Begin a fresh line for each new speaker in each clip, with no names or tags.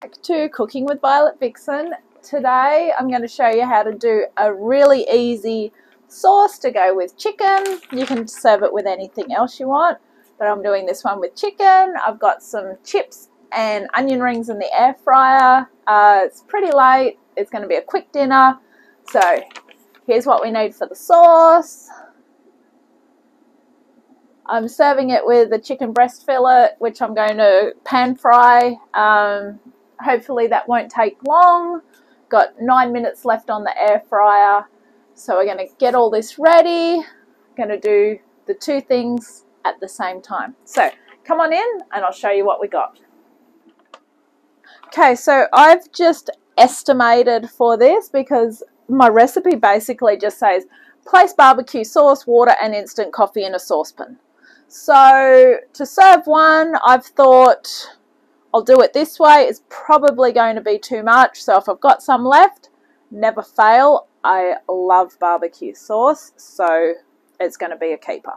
Back to Cooking with Violet Vixen. Today I'm going to show you how to do a really easy sauce to go with chicken. You can serve it with anything else you want, but I'm doing this one with chicken. I've got some chips and onion rings in the air fryer. Uh, it's pretty late. It's going to be a quick dinner. So here's what we need for the sauce. I'm serving it with a chicken breast fillet, which I'm going to pan fry. Um, hopefully that won't take long. Got nine minutes left on the air fryer. So we're going to get all this ready. Going to do the two things at the same time. So come on in and I'll show you what we got. Okay, so I've just estimated for this because my recipe basically just says place barbecue sauce, water and instant coffee in a saucepan. So to serve one, I've thought I'll do it this way. It's probably going to be too much. So if I've got some left, never fail. I love barbecue sauce, so it's going to be a keeper.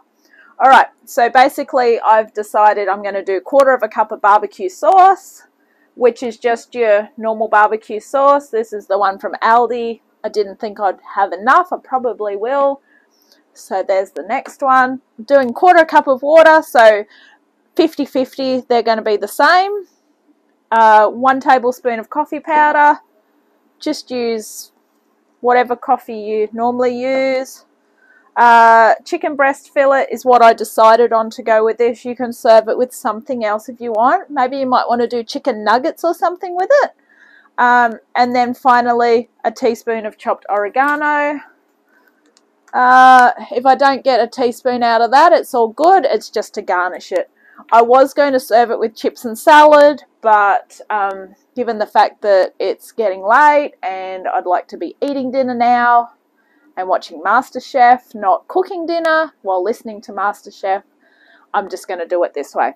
All right, so basically I've decided I'm going to do quarter of a cup of barbecue sauce, which is just your normal barbecue sauce. This is the one from Aldi. I didn't think I'd have enough. I probably will. So there's the next one. I'm doing quarter cup of water, so 50-50, they're going to be the same. Uh, one tablespoon of coffee powder. Just use whatever coffee you normally use. Uh, chicken breast fillet is what I decided on to go with this. You can serve it with something else if you want. Maybe you might want to do chicken nuggets or something with it. Um, and then finally, a teaspoon of chopped oregano. Uh, if I don't get a teaspoon out of that, it's all good. It's just to garnish it. I was going to serve it with chips and salad, but um, given the fact that it's getting late and I'd like to be eating dinner now and watching MasterChef, not cooking dinner while listening to MasterChef, I'm just going to do it this way.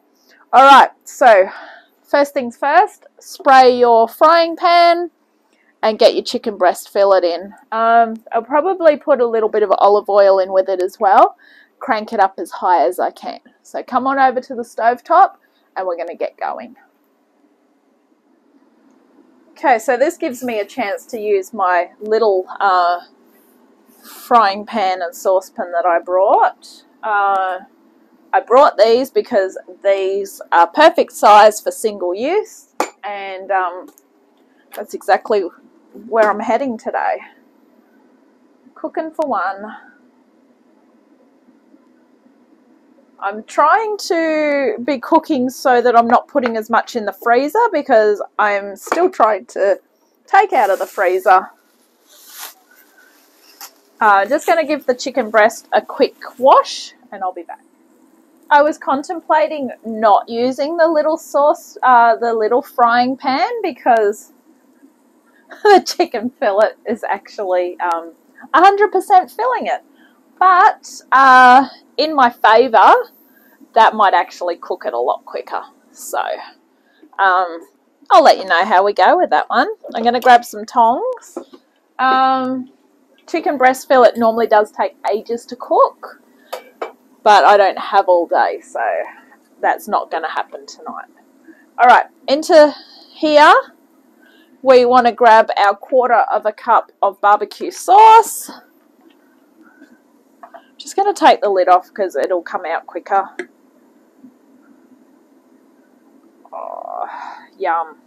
Alright, so first things first, spray your frying pan and get your chicken breast fillet in. Um, I'll probably put a little bit of olive oil in with it as well. Crank it up as high as I can. So come on over to the stove top and we're going to get going. Okay, so this gives me a chance to use my little uh, frying pan and saucepan that I brought. Uh, I brought these because these are perfect size for single use and um, that's exactly where I'm heading today. Cooking for one. I'm trying to be cooking so that I'm not putting as much in the freezer because I'm still trying to take out of the freezer. Uh, just going to give the chicken breast a quick wash and I'll be back. I was contemplating not using the little sauce, uh, the little frying pan because the chicken fillet is actually um, 100% filling it. But uh, in my favour, that might actually cook it a lot quicker. So um, I'll let you know how we go with that one. I'm going to grab some tongs. Um, chicken breast fillet normally does take ages to cook, but I don't have all day, so that's not going to happen tonight. All right, into here we want to grab our quarter of a cup of barbecue sauce. Going to take the lid off because it'll come out quicker. Oh, yum.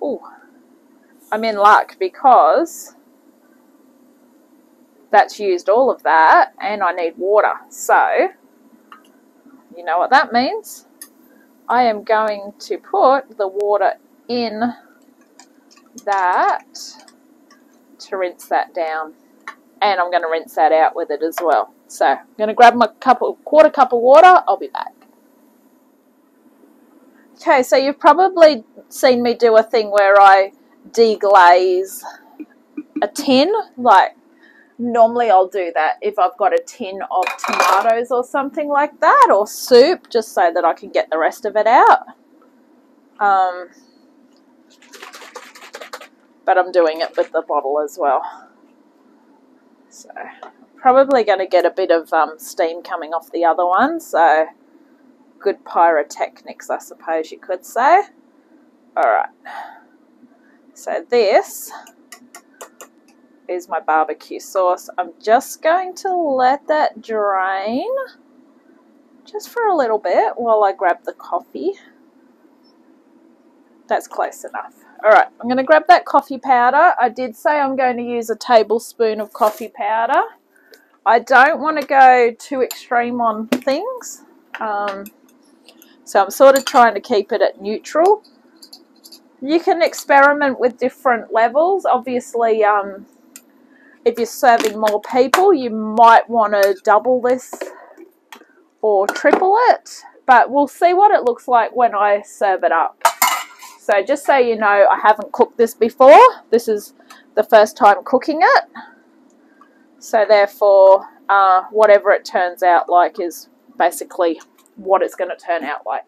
Oh, I'm in luck because that's used all of that and I need water. So, you know what that means? I am going to put the water in that to rinse that down. And I'm going to rinse that out with it as well. So I'm going to grab my cup of, quarter cup of water. I'll be back. Okay, so you've probably seen me do a thing where I deglaze a tin, like normally I'll do that if I've got a tin of tomatoes or something like that or soup just so that I can get the rest of it out um, but I'm doing it with the bottle as well so probably going to get a bit of um, steam coming off the other one so good pyrotechnics, I suppose you could say. Alright, so this is my barbecue sauce. I'm just going to let that drain just for a little bit while I grab the coffee. That's close enough. Alright, I'm going to grab that coffee powder. I did say I'm going to use a tablespoon of coffee powder. I don't want to go too extreme on things. Um, so I'm sort of trying to keep it at neutral. You can experiment with different levels. Obviously, um, if you're serving more people, you might want to double this or triple it. But we'll see what it looks like when I serve it up. So just so you know, I haven't cooked this before. This is the first time cooking it. So therefore, uh, whatever it turns out like is basically what it's going to turn out like.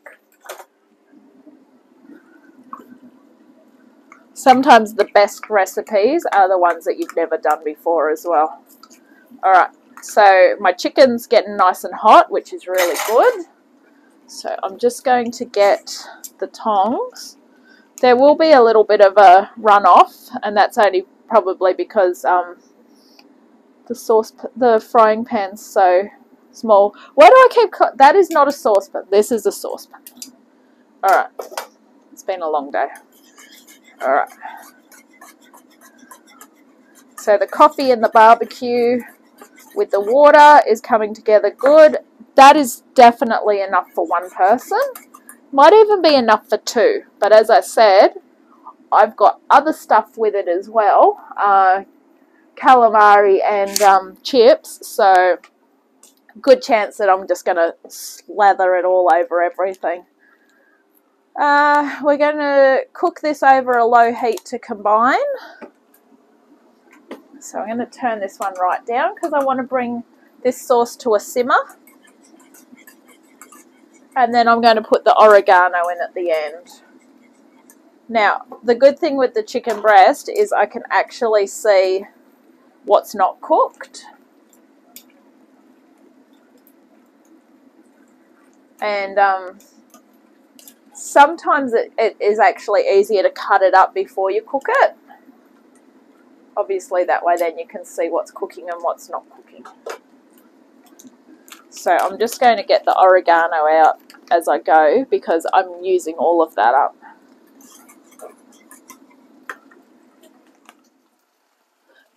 Sometimes the best recipes are the ones that you've never done before as well. Alright, so my chicken's getting nice and hot, which is really good. So I'm just going to get the tongs there will be a little bit of a runoff, and that's only probably because um, the sauce, the frying pan's so small. Why do I keep? that is not a saucepan. This is a saucepan. All right. It's been a long day. All right. So the coffee and the barbecue with the water is coming together good. That is definitely enough for one person. Might even be enough for two, but as I said, I've got other stuff with it as well, uh, calamari and um, chips, so good chance that I'm just going to slather it all over everything. Uh, we're going to cook this over a low heat to combine. So I'm going to turn this one right down because I want to bring this sauce to a simmer. And then I'm going to put the oregano in at the end. Now, the good thing with the chicken breast is I can actually see what's not cooked. And um, sometimes it, it is actually easier to cut it up before you cook it. Obviously, that way then you can see what's cooking and what's not cooking. So I'm just going to get the oregano out as I go because I'm using all of that up.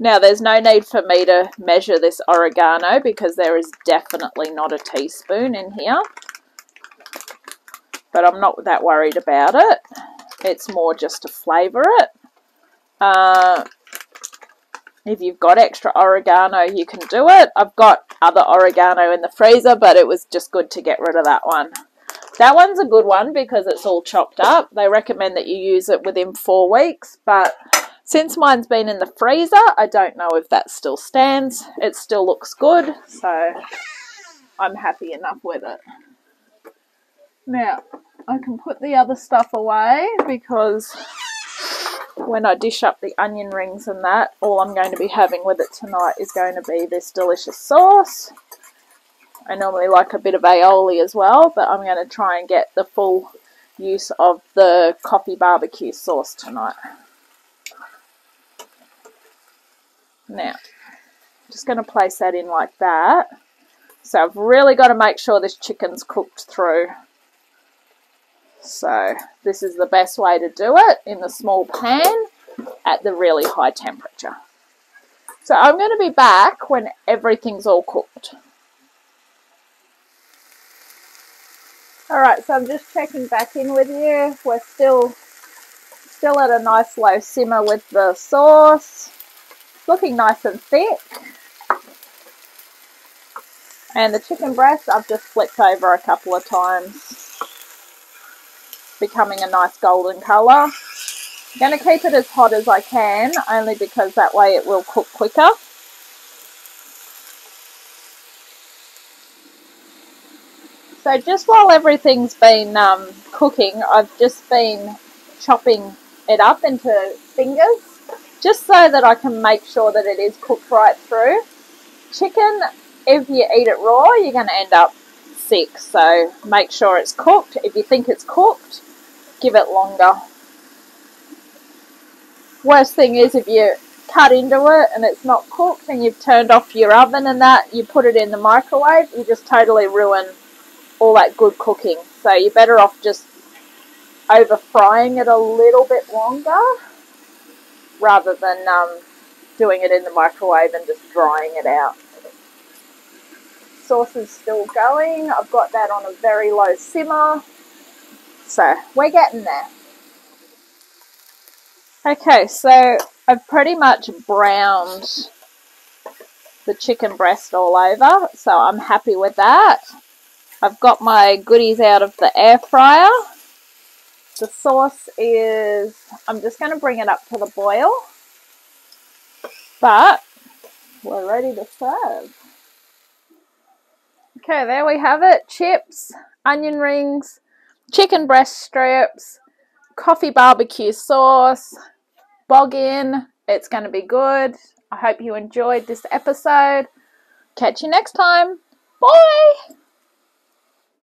Now there's no need for me to measure this oregano because there is definitely not a teaspoon in here. But I'm not that worried about it. It's more just to flavour it. Uh, if you've got extra oregano, you can do it. I've got other oregano in the freezer, but it was just good to get rid of that one. That one's a good one because it's all chopped up. They recommend that you use it within four weeks, but since mine's been in the freezer, I don't know if that still stands. It still looks good, so I'm happy enough with it. Now, I can put the other stuff away because when I dish up the onion rings and that, all I'm going to be having with it tonight is going to be this delicious sauce. I normally like a bit of aioli as well, but I'm going to try and get the full use of the coffee barbecue sauce tonight. Now, I'm just going to place that in like that. So I've really got to make sure this chicken's cooked through. So this is the best way to do it in the small pan at the really high temperature. So I'm going to be back when everything's all cooked. Alright, so I'm just checking back in with you. We're still still at a nice low simmer with the sauce. looking nice and thick. And the chicken breast I've just flipped over a couple of times. Becoming a nice golden colour. I'm going to keep it as hot as I can, only because that way it will cook quicker. So just while everything's been um, cooking, I've just been chopping it up into fingers, just so that I can make sure that it is cooked right through. Chicken, if you eat it raw, you're going to end up sick. So make sure it's cooked. If you think it's cooked, give it longer. Worst thing is if you cut into it and it's not cooked and you've turned off your oven and that, you put it in the microwave, you just totally ruin all that good cooking. So you're better off just over frying it a little bit longer rather than um, doing it in the microwave and just drying it out. Sauce is still going. I've got that on a very low simmer. So we're getting there. Okay, so I've pretty much browned the chicken breast all over, so I'm happy with that. I've got my goodies out of the air fryer. The sauce is, I'm just going to bring it up to the boil, but we're ready to serve. Okay, there we have it. Chips, onion rings, chicken breast strips, coffee barbecue sauce, bog in. It's going to be good. I hope you enjoyed this episode. Catch you next time. Bye.